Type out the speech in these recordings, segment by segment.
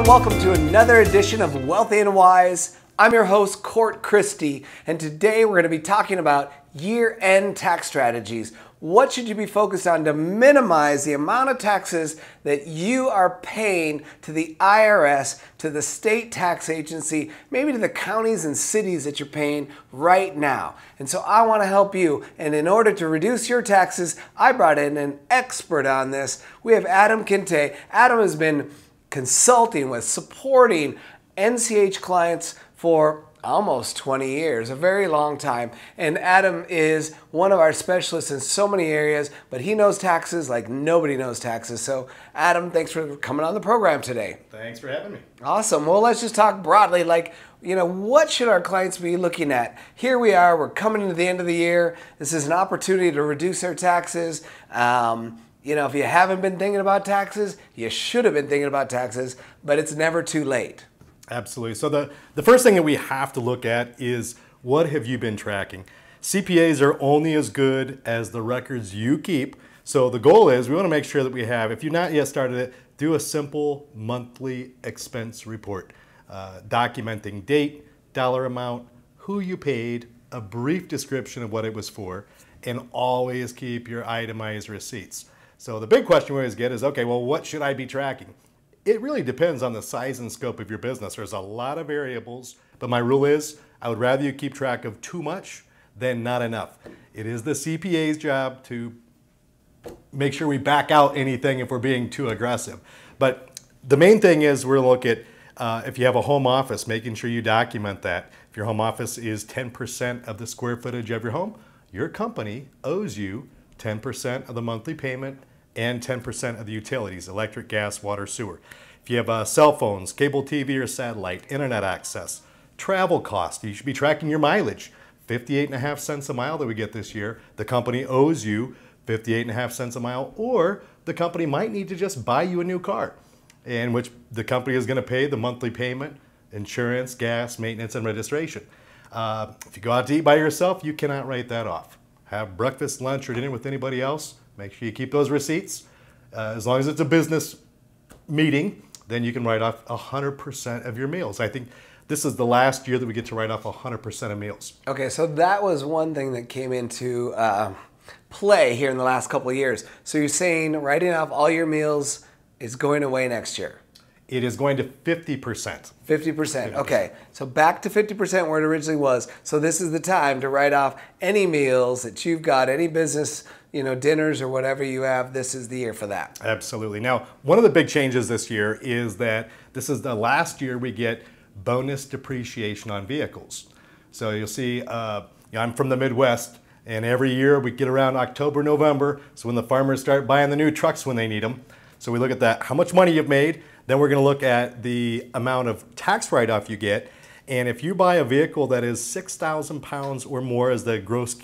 and welcome to another edition of Wealthy and Wise. I'm your host, Cort Christie, and today we're going to be talking about year end tax strategies. What should you be focused on to minimize the amount of taxes that you are paying to the IRS, to the state tax agency, maybe to the counties and cities that you're paying right now? And so I want to help you. And in order to reduce your taxes, I brought in an expert on this. We have Adam Kinte. Adam has been consulting with, supporting NCH clients for almost 20 years, a very long time. And Adam is one of our specialists in so many areas, but he knows taxes like nobody knows taxes. So, Adam, thanks for coming on the program today. Thanks for having me. Awesome. Well, let's just talk broadly like, you know, what should our clients be looking at? Here we are, we're coming into the end of the year. This is an opportunity to reduce their taxes. Um, you know, if you haven't been thinking about taxes, you should have been thinking about taxes, but it's never too late. Absolutely. So the, the first thing that we have to look at is what have you been tracking? CPAs are only as good as the records you keep. So the goal is we want to make sure that we have, if you've not yet started it, do a simple monthly expense report, uh, documenting date, dollar amount, who you paid, a brief description of what it was for, and always keep your itemized receipts. So the big question we always get is, okay, well, what should I be tracking? It really depends on the size and scope of your business. There's a lot of variables, but my rule is I would rather you keep track of too much than not enough. It is the CPA's job to make sure we back out anything if we're being too aggressive. But the main thing is we're look at uh, if you have a home office, making sure you document that. If your home office is 10% of the square footage of your home, your company owes you 10% of the monthly payment and 10% of the utilities, electric, gas, water, sewer. If you have uh, cell phones, cable TV or satellite, internet access, travel costs, you should be tracking your mileage. 58 and a half cents a mile that we get this year, the company owes you 58 and a half cents a mile, or the company might need to just buy you a new car, in which the company is gonna pay the monthly payment, insurance, gas, maintenance, and registration. Uh, if you go out to eat by yourself, you cannot write that off. Have breakfast, lunch, or dinner with anybody else, Make sure you keep those receipts. Uh, as long as it's a business meeting, then you can write off 100% of your meals. I think this is the last year that we get to write off 100% of meals. Okay, so that was one thing that came into uh, play here in the last couple of years. So you're saying writing off all your meals is going away next year? It is going to 50%. 50%. Okay. So back to 50% where it originally was. So this is the time to write off any meals that you've got, any business, you know, dinners or whatever you have. This is the year for that. Absolutely. Now, one of the big changes this year is that this is the last year we get bonus depreciation on vehicles. So you'll see, uh, you know, I'm from the Midwest. And every year we get around October, November, so when the farmers start buying the new trucks when they need them. So we look at that, how much money you've made, then we're going to look at the amount of tax write-off you get. And if you buy a vehicle that is 6,000 pounds or more as the gross,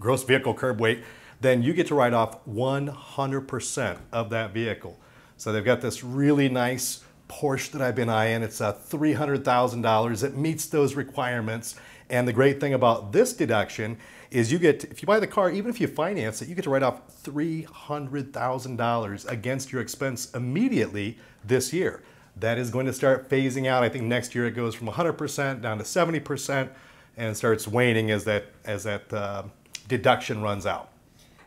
gross vehicle curb weight, then you get to write off 100% of that vehicle. So they've got this really nice Porsche that I've been eyeing. It's uh, a $300,000. It meets those requirements. And the great thing about this deduction is you get, if you buy the car, even if you finance it, you get to write off $300,000 against your expense immediately this year. That is going to start phasing out. I think next year it goes from 100% down to 70% and starts waning as that, as that uh, deduction runs out.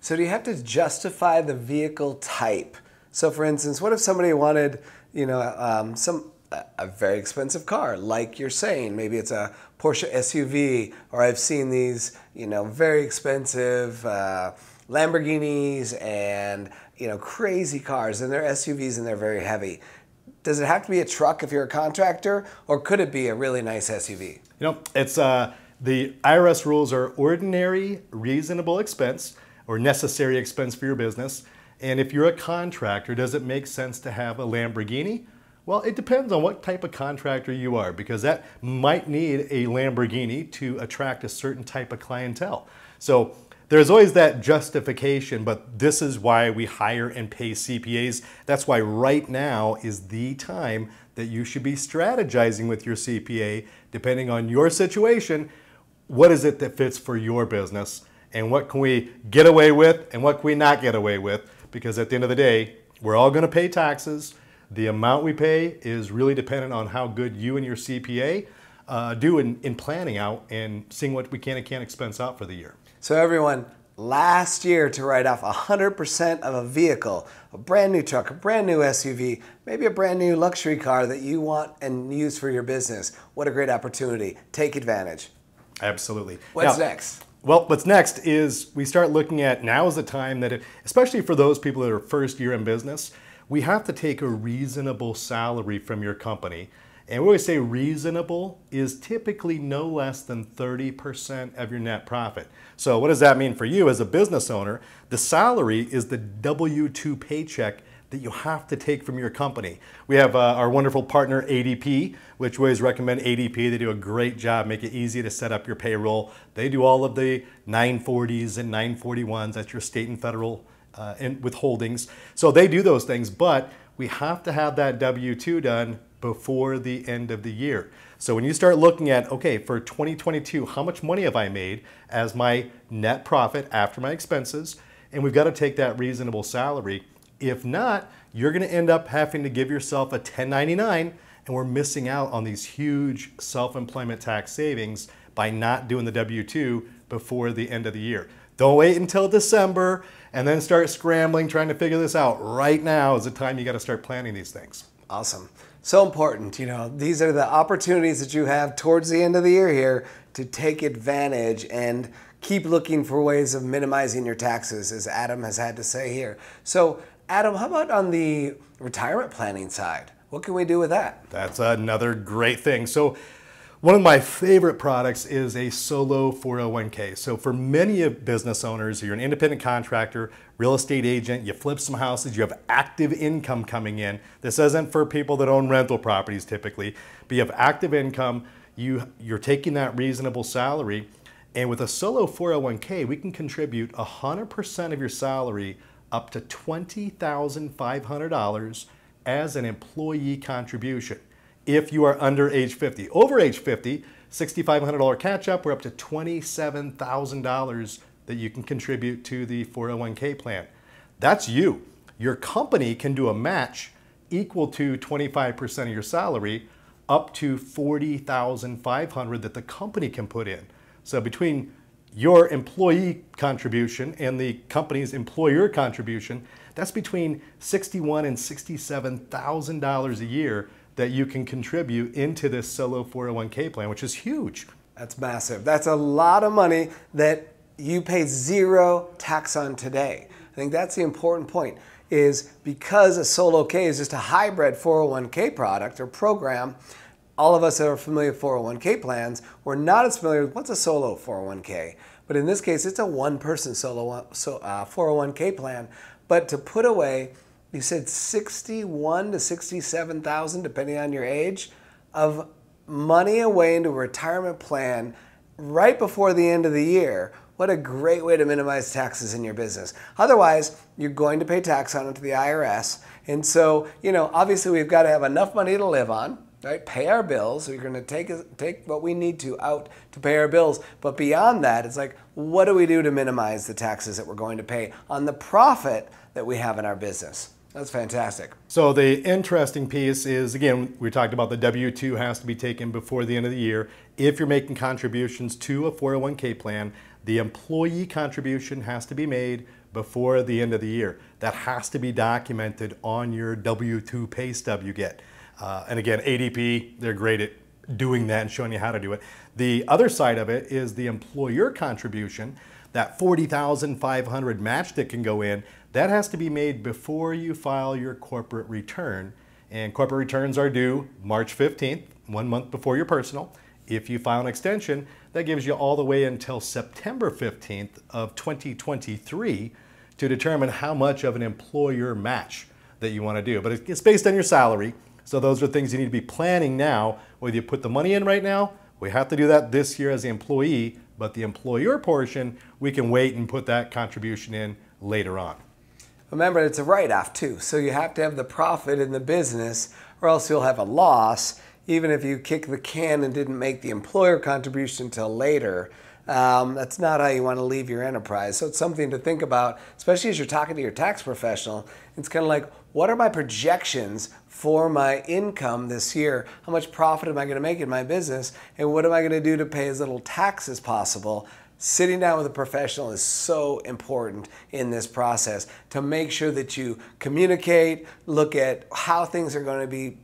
So do you have to justify the vehicle type? So for instance, what if somebody wanted, you know, um, some a very expensive car, like you're saying. Maybe it's a Porsche SUV, or I've seen these, you know, very expensive uh, Lamborghinis and you know crazy cars, and they're SUVs and they're very heavy. Does it have to be a truck if you're a contractor, or could it be a really nice SUV? You know, it's uh, the IRS rules are ordinary reasonable expense or necessary expense for your business. And if you're a contractor, does it make sense to have a Lamborghini? Well, it depends on what type of contractor you are because that might need a Lamborghini to attract a certain type of clientele. So there's always that justification, but this is why we hire and pay CPAs. That's why right now is the time that you should be strategizing with your CPA, depending on your situation. What is it that fits for your business? And what can we get away with and what can we not get away with? Because at the end of the day, we're all going to pay taxes. The amount we pay is really dependent on how good you and your CPA uh, do in, in planning out and seeing what we can and can't expense out for the year. So everyone, last year to write off 100% of a vehicle, a brand new truck, a brand new SUV, maybe a brand new luxury car that you want and use for your business. What a great opportunity. Take advantage. Absolutely. What's now, next? Well, what's next is we start looking at now is the time that, it, especially for those people that are first year in business, we have to take a reasonable salary from your company and we always say reasonable is typically no less than 30% of your net profit. So what does that mean for you as a business owner? The salary is the W-2 paycheck that you have to take from your company. We have uh, our wonderful partner ADP, which we always recommend ADP. They do a great job, make it easy to set up your payroll. They do all of the 940s and 941s, that's your state and federal uh, withholdings. So they do those things, but we have to have that W-2 done before the end of the year. So when you start looking at, okay, for 2022, how much money have I made as my net profit after my expenses? And we've got to take that reasonable salary. If not, you're going to end up having to give yourself a 1099 and we're missing out on these huge self-employment tax savings by not doing the W-2 before the end of the year. Don't wait until December and then start scrambling trying to figure this out. Right now is the time you got to start planning these things. Awesome. So important. You know, these are the opportunities that you have towards the end of the year here to take advantage and keep looking for ways of minimizing your taxes, as Adam has had to say here. So, Adam, how about on the retirement planning side? What can we do with that? That's another great thing. So, one of my favorite products is a solo 401k. So for many of business owners, you're an independent contractor, real estate agent, you flip some houses, you have active income coming in. This isn't for people that own rental properties typically, but you have active income, you, you're taking that reasonable salary, and with a solo 401k, we can contribute 100% of your salary up to $20,500 as an employee contribution if you are under age 50. Over age 50, $6,500 catch up, we're up to $27,000 that you can contribute to the 401k plan. That's you. Your company can do a match equal to 25% of your salary up to 40,500 that the company can put in. So between your employee contribution and the company's employer contribution, that's between 61 and $67,000 a year that you can contribute into this solo 401k plan, which is huge. That's massive. That's a lot of money that you pay zero tax on today. I think that's the important point is because a solo K is just a hybrid 401k product or program, all of us that are familiar with 401k plans, we're not as familiar with what's a solo 401k. But in this case, it's a one person solo uh, 401k plan. But to put away you said 61 to 67,000 depending on your age of money away into a retirement plan right before the end of the year. What a great way to minimize taxes in your business. Otherwise, you're going to pay tax on it to the IRS. And so, you know, obviously we've got to have enough money to live on, right? Pay our bills. You're going to take take what we need to out to pay our bills. But beyond that, it's like, what do we do to minimize the taxes that we're going to pay on the profit that we have in our business? That's fantastic. So the interesting piece is, again, we talked about the W-2 has to be taken before the end of the year. If you're making contributions to a 401k plan, the employee contribution has to be made before the end of the year. That has to be documented on your W-2 pay stub you get. Uh, and again, ADP, they're great at doing that and showing you how to do it. The other side of it is the employer contribution, that 40,500 match that can go in, that has to be made before you file your corporate return. And corporate returns are due March 15th, one month before your personal. If you file an extension, that gives you all the way until September 15th of 2023 to determine how much of an employer match that you want to do. But it's based on your salary. So those are things you need to be planning now. Whether you put the money in right now, we have to do that this year as the employee, but the employer portion, we can wait and put that contribution in later on. Remember, it's a write-off too, so you have to have the profit in the business or else you'll have a loss even if you kick the can and didn't make the employer contribution until later. Um, that's not how you want to leave your enterprise. So it's something to think about, especially as you're talking to your tax professional. It's kind of like, what are my projections for my income this year? How much profit am I going to make in my business? And what am I going to do to pay as little tax as possible? Sitting down with a professional is so important in this process to make sure that you communicate, look at how things are going to be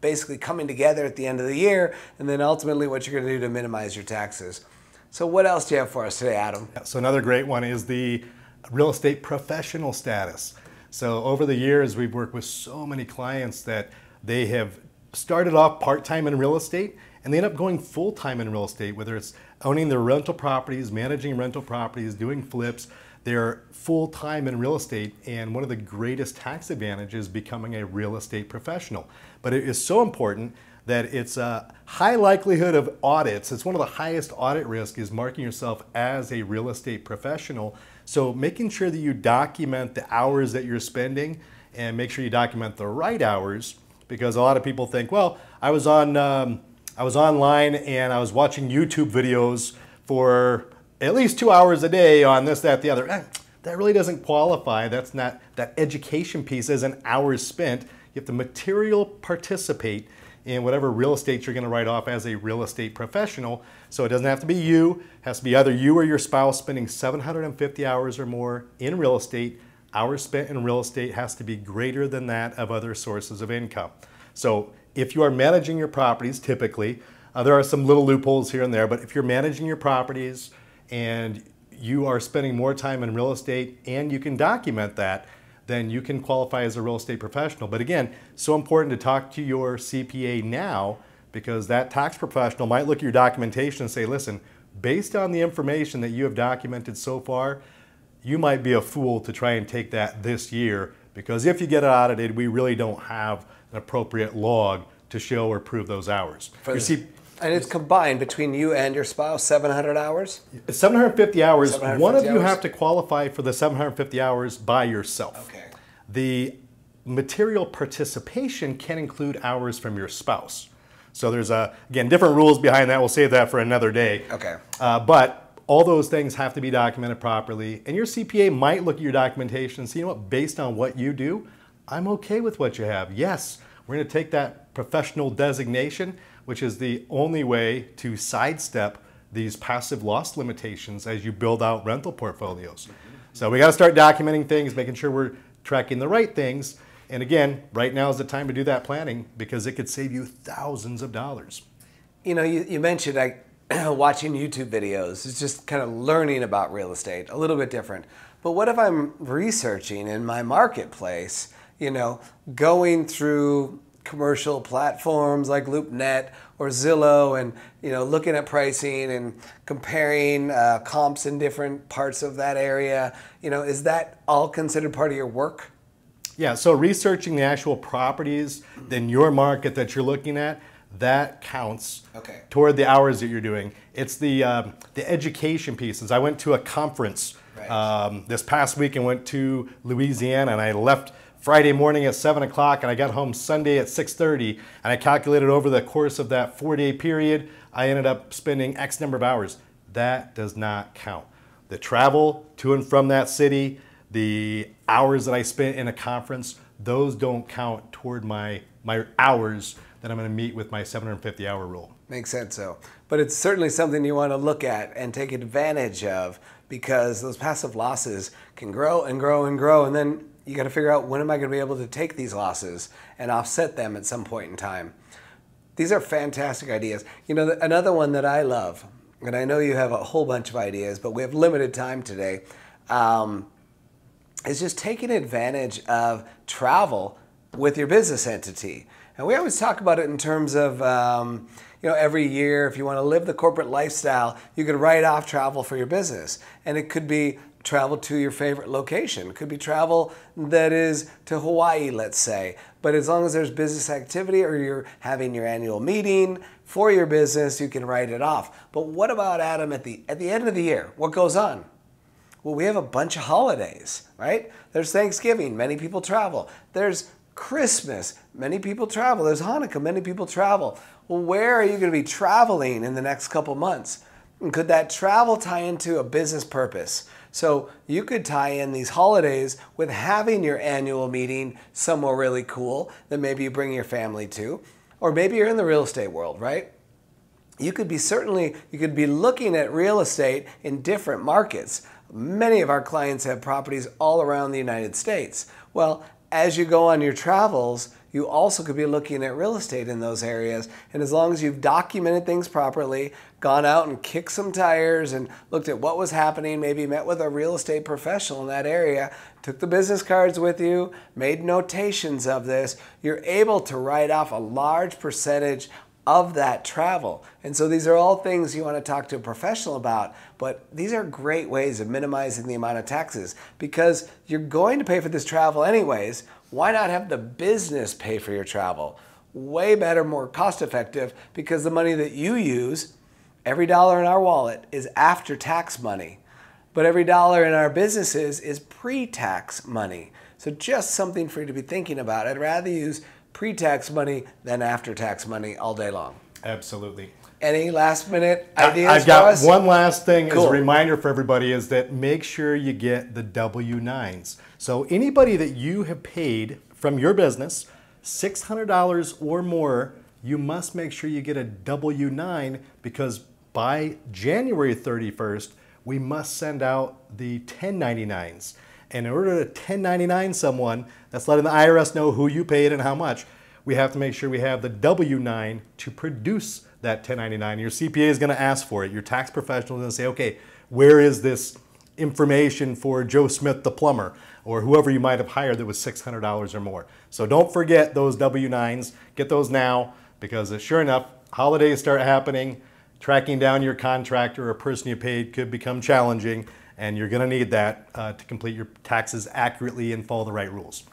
basically coming together at the end of the year, and then ultimately what you're going to do to minimize your taxes. So, what else do you have for us today, Adam? So, another great one is the real estate professional status. So, over the years, we've worked with so many clients that they have started off part time in real estate and they end up going full time in real estate, whether it's owning their rental properties, managing rental properties, doing flips. They're full time in real estate, and one of the greatest tax advantages is becoming a real estate professional. But it is so important that it's a high likelihood of audits. It's one of the highest audit risk is marking yourself as a real estate professional. So making sure that you document the hours that you're spending and make sure you document the right hours because a lot of people think, well, I was on um, I was online and I was watching YouTube videos for at least two hours a day on this, that, the other. Eh, that really doesn't qualify. That's not, that education piece isn't hours spent. You have to material participate in whatever real estate you're going to write off as a real estate professional. So it doesn't have to be you. It has to be either you or your spouse spending 750 hours or more in real estate. Hours spent in real estate has to be greater than that of other sources of income. So if you are managing your properties, typically, uh, there are some little loopholes here and there, but if you're managing your properties and you are spending more time in real estate and you can document that, then you can qualify as a real estate professional. But again, so important to talk to your CPA now because that tax professional might look at your documentation and say, listen, based on the information that you have documented so far, you might be a fool to try and take that this year because if you get it audited, we really don't have an appropriate log to show or prove those hours. For C- and it's combined between you and your spouse, 700 hours? 750 hours. 750 One of hours? you have to qualify for the 750 hours by yourself. Okay. The material participation can include hours from your spouse. So there's a again different rules behind that. We'll save that for another day. Okay. Uh, but all those things have to be documented properly, and your CPA might look at your documentation and see, you know what, based on what you do, I'm okay with what you have. Yes, we're going to take that professional designation, which is the only way to sidestep these passive loss limitations as you build out rental portfolios. Mm-hmm. So we got to start documenting things, making sure we're tracking the right things. And again, right now is the time to do that planning because it could save you thousands of dollars. You know, you, you mentioned like watching YouTube videos. It's just kind of learning about real estate, a little bit different. But what if I'm researching in my marketplace you know, going through commercial platforms like LoopNet or Zillow and you know looking at pricing and comparing uh, comps in different parts of that area you know is that all considered part of your work yeah so researching the actual properties in your market that you're looking at that counts okay. toward the hours that you're doing it's the um, the education pieces i went to a conference right. um, this past week and went to louisiana and i left Friday morning at 7 o'clock and I got home Sunday at 6.30 and I calculated over the course of that four day period, I ended up spending X number of hours. That does not count. The travel to and from that city, the hours that I spent in a conference, those don't count toward my, my hours that I'm going to meet with my 750 hour rule. Makes sense, so. But it's certainly something you want to look at and take advantage of because those passive losses can grow and grow and grow and then you got to figure out when am I going to be able to take these losses and offset them at some point in time. These are fantastic ideas. You know, another one that I love, and I know you have a whole bunch of ideas, but we have limited time today, um, is just taking advantage of travel with your business entity. And we always talk about it in terms of, um, you know, every year, if you want to live the corporate lifestyle, you could write off travel for your business. And it could be travel to your favorite location. It could be travel that is to Hawaii, let's say. But as long as there's business activity or you're having your annual meeting for your business, you can write it off. But what about Adam at the at the end of the year? What goes on? Well, we have a bunch of holidays, right? There's Thanksgiving, many people travel. There's Christmas, many people travel. There's Hanukkah, many people travel. Well, where are you going to be traveling in the next couple months? And could that travel tie into a business purpose? So you could tie in these holidays with having your annual meeting somewhere really cool that maybe you bring your family to. Or maybe you're in the real estate world, right? You could be certainly, you could be looking at real estate in different markets. Many of our clients have properties all around the United States. Well, as you go on your travels, you also could be looking at real estate in those areas. And as long as you've documented things properly, gone out and kicked some tires and looked at what was happening, maybe met with a real estate professional in that area, took the business cards with you, made notations of this, you're able to write off a large percentage of that travel. And so these are all things you want to talk to a professional about, but these are great ways of minimizing the amount of taxes because you're going to pay for this travel anyways. Why not have the business pay for your travel? Way better, more cost effective because the money that you use, every dollar in our wallet is after tax money. But every dollar in our businesses is pre tax money. So just something for you to be thinking about. I'd rather use pre tax money than after tax money all day long. Absolutely. Any last minute ideas? I've got one last thing as a reminder for everybody is that make sure you get the W 9s. So, anybody that you have paid from your business $600 or more, you must make sure you get a W 9 because by January 31st, we must send out the 1099s. And in order to 1099 someone, that's letting the IRS know who you paid and how much, we have to make sure we have the W 9 to produce that 1099. Your CPA is going to ask for it. Your tax professional is to say, okay, where is this information for Joe Smith, the plumber, or whoever you might have hired that was $600 or more? So don't forget those W 9s. Get those now because uh, sure enough, holidays start happening. Tracking down your contractor or person you paid could become challenging, and you're going to need that uh, to complete your taxes accurately and follow the right rules.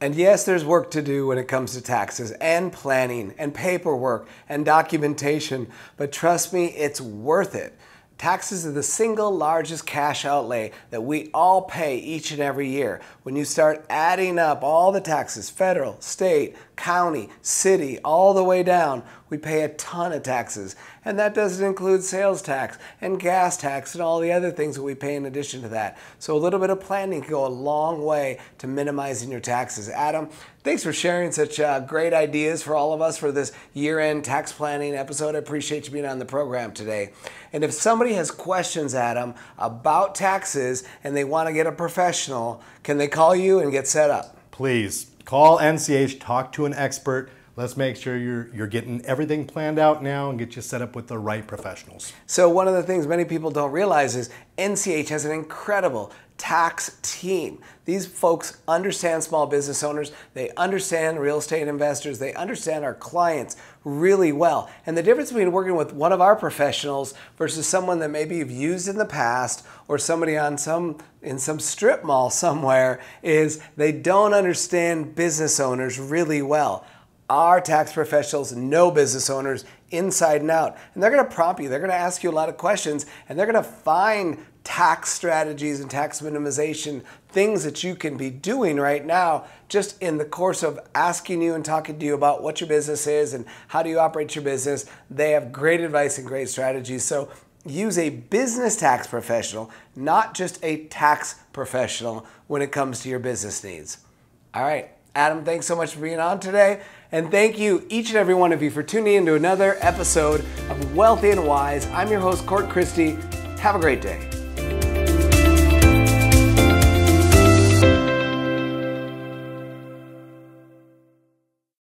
And yes, there's work to do when it comes to taxes and planning and paperwork and documentation, but trust me, it's worth it. Taxes are the single largest cash outlay that we all pay each and every year. When you start adding up all the taxes, federal, state, county, city, all the way down, we pay a ton of taxes. And that doesn't include sales tax and gas tax and all the other things that we pay in addition to that. So a little bit of planning can go a long way to minimizing your taxes. Adam, thanks for sharing such uh, great ideas for all of us for this year-end tax planning episode. I appreciate you being on the program today. And if somebody has questions, Adam, about taxes and they want to get a professional, can they call you and get set up? please call NCH, talk to an expert. Let's make sure you're, you're getting everything planned out now and get you set up with the right professionals. So one of the things many people don't realize is NCH has an incredible tax team. These folks understand small business owners, they understand real estate investors, they understand our clients really well. And the difference between working with one of our professionals versus someone that maybe you've used in the past or somebody on some in some strip mall somewhere is they don't understand business owners really well. Our tax professionals know business owners inside and out, and they're going to prompt you. They're going to ask you a lot of questions, and they're going to find tax strategies and tax minimization things that you can be doing right now just in the course of asking you and talking to you about what your business is and how do you operate your business. They have great advice and great strategies. So use a business tax professional, not just a tax professional when it comes to your business needs. All right. Adam, thanks so much for being on today. And thank you, each and every one of you, for tuning in to another episode of Wealthy and Wise. I'm your host, Cort Christie. Have a great day.